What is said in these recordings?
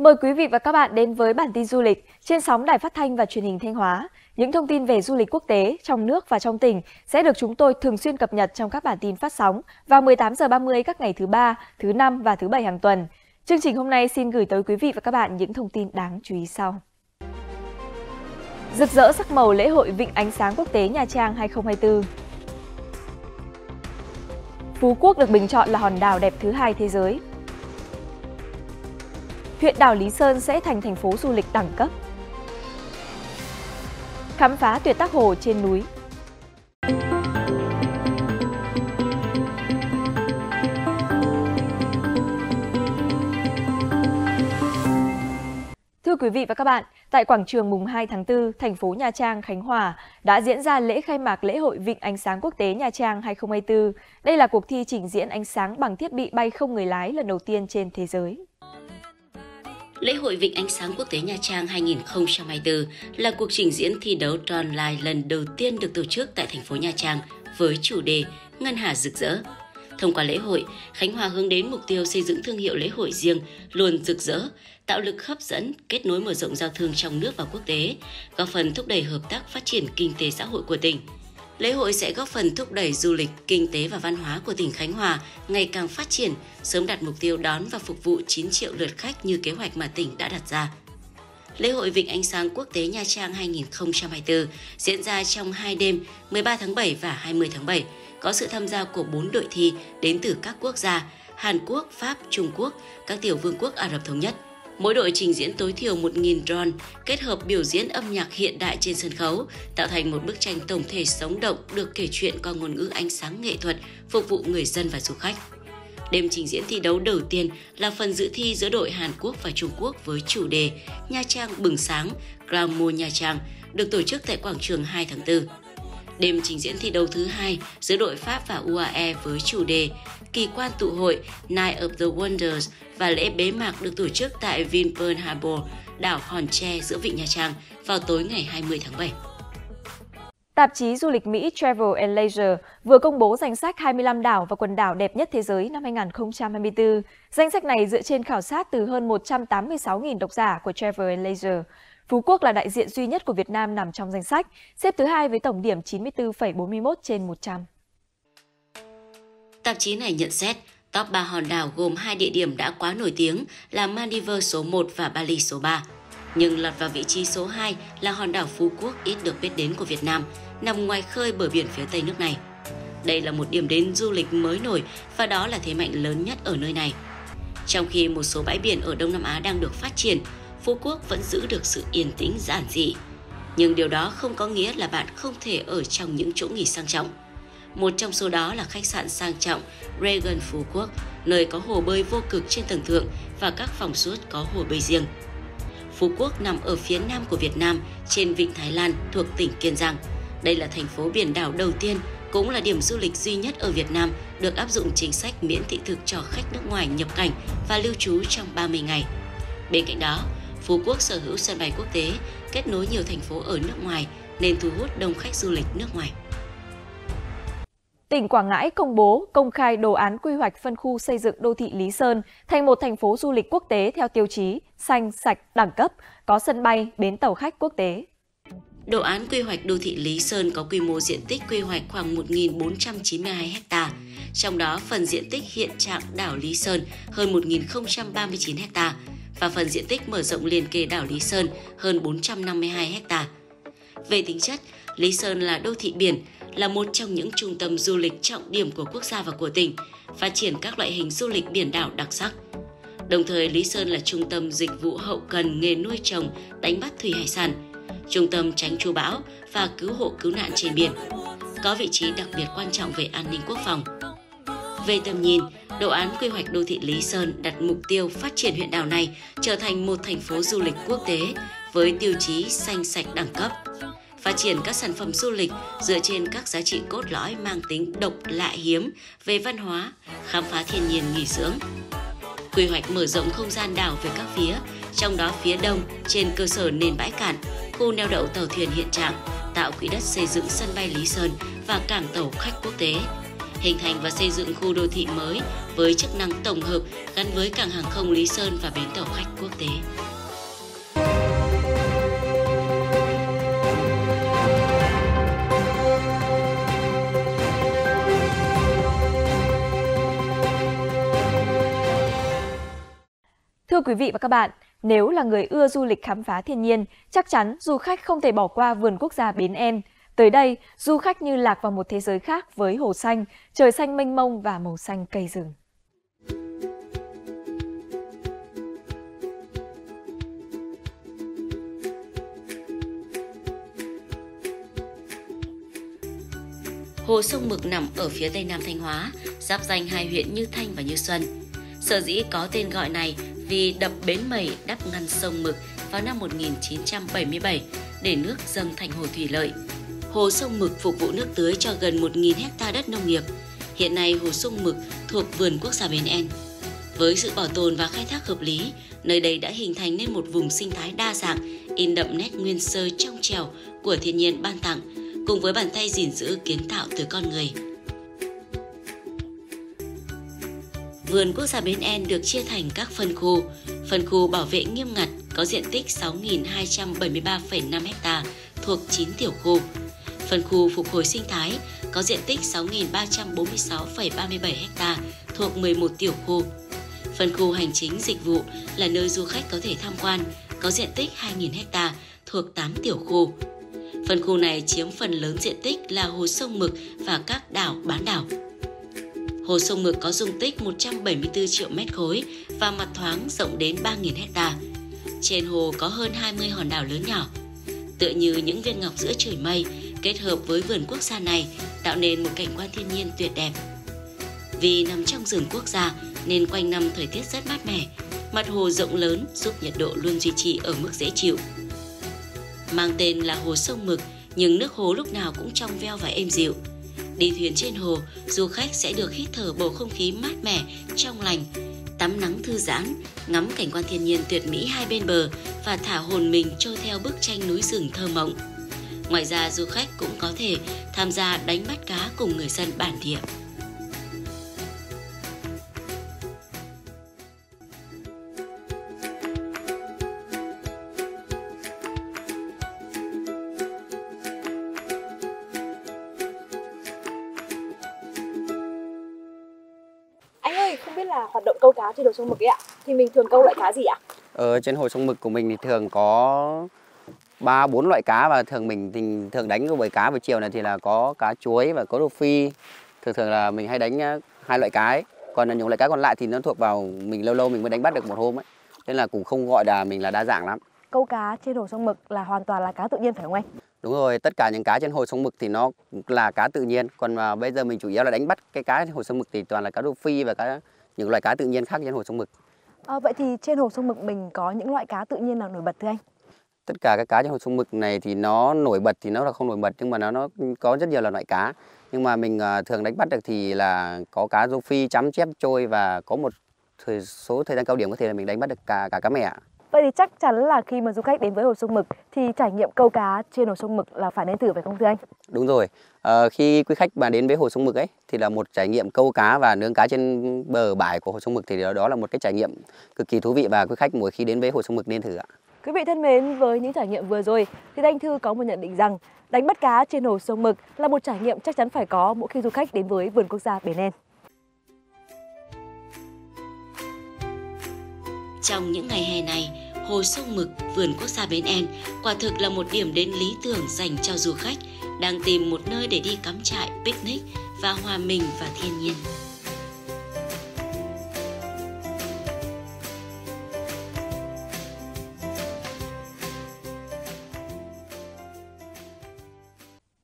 Mời quý vị và các bạn đến với bản tin du lịch trên sóng Đài Phát thanh và Truyền hình Thanh Hóa. Những thông tin về du lịch quốc tế trong nước và trong tỉnh sẽ được chúng tôi thường xuyên cập nhật trong các bản tin phát sóng vào 18 giờ 30 các ngày thứ ba, thứ năm và thứ bảy hàng tuần. Chương trình hôm nay xin gửi tới quý vị và các bạn những thông tin đáng chú ý sau. Rực rỡ sắc màu lễ hội Vịnh Ánh Sáng Quốc tế Nha Trang 2024 Phú Quốc được bình chọn là hòn đảo đẹp thứ hai thế giới huyện đảo Lý Sơn sẽ thành thành phố du lịch đẳng cấp. Khám phá tuyệt tác hồ trên núi. Thưa quý vị và các bạn, tại quảng trường mùng 2 tháng 4, thành phố Nha Trang, Khánh Hòa đã diễn ra lễ khai mạc lễ hội Vịnh Ánh sáng Quốc tế Nha Trang 2024. Đây là cuộc thi trình diễn ánh sáng bằng thiết bị bay không người lái lần đầu tiên trên thế giới. Lễ hội Vịnh Ánh sáng Quốc tế Nha Trang 2024 là cuộc trình diễn thi đấu online lần đầu tiên được tổ chức tại thành phố Nha Trang với chủ đề Ngân hà rực rỡ. Thông qua lễ hội, Khánh Hòa hướng đến mục tiêu xây dựng thương hiệu lễ hội riêng luôn rực rỡ, tạo lực hấp dẫn, kết nối mở rộng giao thương trong nước và quốc tế, góp phần thúc đẩy hợp tác phát triển kinh tế xã hội của tỉnh – Lễ hội sẽ góp phần thúc đẩy du lịch, kinh tế và văn hóa của tỉnh Khánh Hòa ngày càng phát triển, sớm đạt mục tiêu đón và phục vụ 9 triệu lượt khách như kế hoạch mà tỉnh đã đặt ra. Lễ hội Vịnh Ánh Sáng Quốc tế Nha Trang 2024 diễn ra trong hai đêm 13 tháng 7 và 20 tháng 7, có sự tham gia của 4 đội thi đến từ các quốc gia Hàn Quốc, Pháp, Trung Quốc, các tiểu vương quốc Ả Rập Thống Nhất – Mỗi đội trình diễn tối thiểu 1.000 drone, kết hợp biểu diễn âm nhạc hiện đại trên sân khấu, tạo thành một bức tranh tổng thể sống động được kể chuyện qua ngôn ngữ ánh sáng nghệ thuật, phục vụ người dân và du khách. Đêm trình diễn thi đấu đầu tiên là phần dự thi giữa đội Hàn Quốc và Trung Quốc với chủ đề Nha Trang bừng sáng, Glamour Nha Trang, được tổ chức tại quảng trường 2 tháng 4. Đêm trình diễn thi đấu thứ hai giữa đội Pháp và UAE với chủ đề Kỳ quan tụ hội Night of the Wonders và lễ bế mạc được tổ chức tại Vinpearl Harbor, đảo Hòn Tre giữa Vịnh Nha Trang vào tối ngày 20 tháng 7. Tạp chí du lịch Mỹ Travel and Leisure vừa công bố danh sách 25 đảo và quần đảo đẹp nhất thế giới năm 2024. Danh sách này dựa trên khảo sát từ hơn 186.000 độc giả của Travel and Leisure. Phú Quốc là đại diện duy nhất của Việt Nam nằm trong danh sách, xếp thứ hai với tổng điểm 94,41 trên 100. Tạp chí này nhận xét, top 3 hòn đảo gồm hai địa điểm đã quá nổi tiếng là Maldives số 1 và Bali số 3. Nhưng lọt vào vị trí số 2 là hòn đảo Phú Quốc ít được biết đến của Việt Nam, nằm ngoài khơi bờ biển phía tây nước này. Đây là một điểm đến du lịch mới nổi và đó là thế mạnh lớn nhất ở nơi này. Trong khi một số bãi biển ở Đông Nam Á đang được phát triển, Phú Quốc vẫn giữ được sự yên tĩnh giản dị. Nhưng điều đó không có nghĩa là bạn không thể ở trong những chỗ nghỉ sang trọng. Một trong số đó là khách sạn sang trọng Regan Phú Quốc, nơi có hồ bơi vô cực trên tầng thượng và các phòng suốt có hồ bơi riêng. Phú Quốc nằm ở phía nam của Việt Nam, trên vịnh Thái Lan thuộc tỉnh Kiên Giang. Đây là thành phố biển đảo đầu tiên, cũng là điểm du lịch duy nhất ở Việt Nam được áp dụng chính sách miễn thị thực cho khách nước ngoài nhập cảnh và lưu trú trong 30 ngày. Bên cạnh đó, Phú Quốc sở hữu sân bay quốc tế, kết nối nhiều thành phố ở nước ngoài nên thu hút đông khách du lịch nước ngoài. Tỉnh Quảng Ngãi công bố công khai đồ án quy hoạch phân khu xây dựng đô thị Lý Sơn thành một thành phố du lịch quốc tế theo tiêu chí xanh, sạch, đẳng cấp, có sân bay, bến tàu khách quốc tế. Đồ án quy hoạch đô thị Lý Sơn có quy mô diện tích quy hoạch khoảng 1.492 ha, trong đó phần diện tích hiện trạng đảo Lý Sơn hơn 1.039 ha và phần diện tích mở rộng liền kề đảo Lý Sơn hơn 452 ha. Về tính chất, Lý Sơn là đô thị biển, là một trong những trung tâm du lịch trọng điểm của quốc gia và của tỉnh, phát triển các loại hình du lịch biển đảo đặc sắc. Đồng thời, Lý Sơn là trung tâm dịch vụ hậu cần nghề nuôi trồng, đánh bắt thủy hải sản, trung tâm tránh chú bão và cứu hộ cứu nạn trên biển, có vị trí đặc biệt quan trọng về an ninh quốc phòng. Về tầm nhìn, đồ án quy hoạch đô thị Lý Sơn đặt mục tiêu phát triển huyện đảo này trở thành một thành phố du lịch quốc tế với tiêu chí xanh sạch đẳng cấp, phát triển các sản phẩm du lịch dựa trên các giá trị cốt lõi mang tính độc lạ hiếm về văn hóa, khám phá thiên nhiên nghỉ dưỡng. Quy hoạch mở rộng không gian đảo về các phía, trong đó phía đông trên cơ sở nền bãi cạn, khu neo đậu tàu thuyền hiện trạng, tạo quỹ đất xây dựng sân bay Lý Sơn và cảng tàu khách quốc tế. hình thành và xây dựng khu đô thị mới với chức năng tổng hợp gắn với cảng hàng không Lý Sơn và bến tàu khách quốc tế. Thưa quý vị và các bạn, nếu là người ưa du lịch khám phá thiên nhiên, chắc chắn du khách không thể bỏ qua vườn quốc gia Bến En. Tới đây, du khách như lạc vào một thế giới khác với hồ xanh, trời xanh mênh mông và màu xanh cây rừng. Hồ sông Mực nằm ở phía tây nam Thanh Hóa, giáp danh hai huyện Như Thanh và Như Xuân. Sở dĩ có tên gọi này vì đập Bến Mẩy đắp ngăn sông Mực vào năm 1977 để nước dâng thành hồ thủy lợi. Hồ sông Mực phục vụ nước tưới cho gần 1.000 hecta đất nông nghiệp. Hiện nay hồ sông Mực thuộc vườn quốc gia Bến En. Với sự bảo tồn và khai thác hợp lý, nơi đây đã hình thành nên một vùng sinh thái đa dạng, in đậm nét nguyên sơ trong trèo của thiên nhiên ban tặng, cùng với bàn tay gìn giữ kiến tạo từ con người. Vườn quốc gia Bến En được chia thành các phân khu. Phân khu bảo vệ nghiêm ngặt có diện tích 6.273,5 ha thuộc 9 tiểu khu. Phân khu phục hồi sinh thái có diện tích 6.346,37 ha thuộc 11 tiểu khu. Phân khu hành chính dịch vụ là nơi du khách có thể tham quan, có diện tích 2.000 ha thuộc 8 tiểu khu. Phân khu này chiếm phần lớn diện tích là hồ sông Mực và các đảo bán đảo. Hồ sông Mực có dung tích 174 triệu mét khối và mặt thoáng rộng đến 3.000 hecta. Trên hồ có hơn 20 hòn đảo lớn nhỏ. Tựa như những viên ngọc giữa trời mây, kết hợp với vườn quốc gia này tạo nên một cảnh quan thiên nhiên tuyệt đẹp. Vì nằm trong rừng quốc gia nên quanh năm thời tiết rất mát mẻ, mặt hồ rộng lớn giúp nhiệt độ luôn duy trì ở mức dễ chịu. Mang tên là hồ sông Mực, nhưng nước hồ lúc nào cũng trong veo và êm dịu – Đi thuyền trên hồ, du khách sẽ được hít thở bầu không khí mát mẻ, trong lành, tắm nắng thư giãn, ngắm cảnh quan thiên nhiên tuyệt mỹ hai bên bờ và thả hồn mình trôi theo bức tranh núi rừng thơ mộng. Ngoài ra, du khách cũng có thể tham gia đánh bắt cá cùng người dân bản địa. Hoạt động câu cá trên hồ sông Mực ấy ạ thì mình thường câu loại cá gì ạ? Ở trên hồ sông Mực của mình thì thường có ba bốn loại cá và thường mình thì thường đánh buổi cá buổi chiều này thì là có cá chuối và có rô phi thường thường là mình hay đánh hai loại cá ấy. còn là những loại cá còn lại thì nó thuộc vào mình lâu lâu mình mới đánh bắt được một hôm ấy nên là cũng không gọi là mình là đa dạng lắm câu cá trên hồ sông Mực là hoàn toàn là cá tự nhiên phải không anh? Đúng rồi, tất cả những cá trên hồ sông Mực thì nó là cá tự nhiên, còn mà bây giờ mình chủ yếu là đánh bắt cái cá trên hồ sông Mực thì toàn là cá rô phi và cá những loài cá tự nhiên khác trên hồ sông Mực. À, vậy thì trên hồ sông Mực mình có những loại cá tự nhiên nào nổi bật thưa anh? Tất cả các cá trên hồ sông Mực này thì nó nổi bật thì nó là không nổi bật nhưng mà nó nó có rất nhiều là loại cá. Nhưng mà mình uh, thường đánh bắt được thì là có cá rô phi, chấm chép, trôi và có một thời số thời gian cao điểm có thể là mình đánh bắt được cả cả cá mẹ. Vậy thì chắc chắn là khi mà du khách đến với hồ sông Mực thì trải nghiệm câu cá trên hồ sông Mực là phải nên thử phải không thưa anh? Đúng rồi. À, khi quý khách mà đến với hồ sông Mực ấy thì là một trải nghiệm câu cá và nướng cá trên bờ bãi của hồ sông Mực thì đó, đó là một cái trải nghiệm cực kỳ thú vị và quý khách mỗi khi đến với hồ sông Mực nên thử ạ. Quý vị thân mến, với những trải nghiệm vừa rồi thì Thanh Thư có một nhận định rằng đánh bắt cá trên hồ sông Mực là một trải nghiệm chắc chắn phải có mỗi khi du khách đến với vườn quốc gia Bến En. Trong những ngày hè này, Hồ sông Mực, vườn quốc gia Bến En quả thực là một điểm đến lý tưởng dành cho du khách đang tìm một nơi để đi cắm trại, picnic và hòa mình vào thiên nhiên.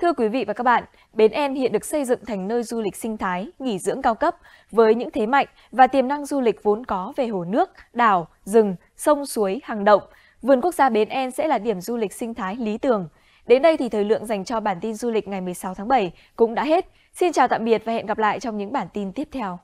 Thưa quý vị và các bạn, Bến En hiện được xây dựng thành nơi du lịch sinh thái, nghỉ dưỡng cao cấp với những thế mạnh và tiềm năng du lịch vốn có về hồ nước, đảo, rừng, sông suối, hàng động. Vườn quốc gia Bến En sẽ là điểm du lịch sinh thái lý tưởng. Đến đây thì thời lượng dành cho bản tin du lịch ngày 16 tháng 7 cũng đã hết. Xin chào tạm biệt và hẹn gặp lại trong những bản tin tiếp theo.